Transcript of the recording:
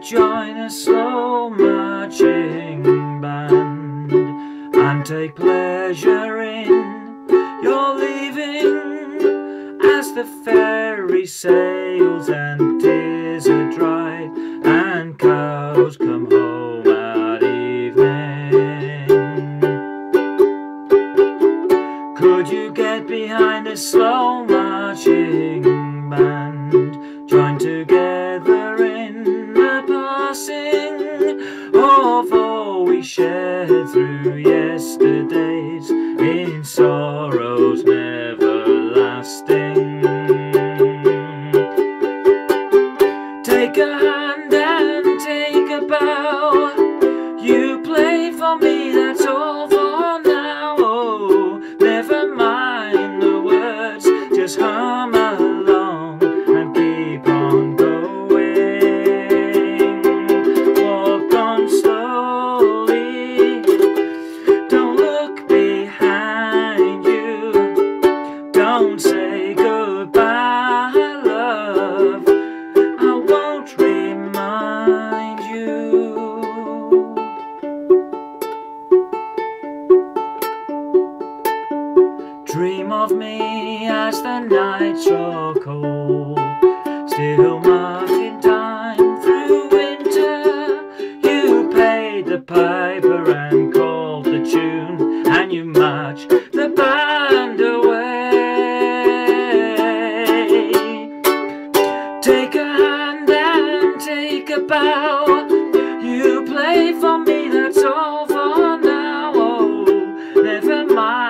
Join a slow marching band and take pleasure in your leaving as the ferry sails and tears are dried and cows come home at evening? Could you get behind a slow marching band, of all we shared through yesterdays in sorrows never lasting? Take a hand and take a bow. You play for me, that's all Dream of me as the nights draw cold. Still marking time through winter You played the piper and called the tune And you marched the band away. Take a hand and take a bow. You play for me, that's all for now. Oh, Never mind.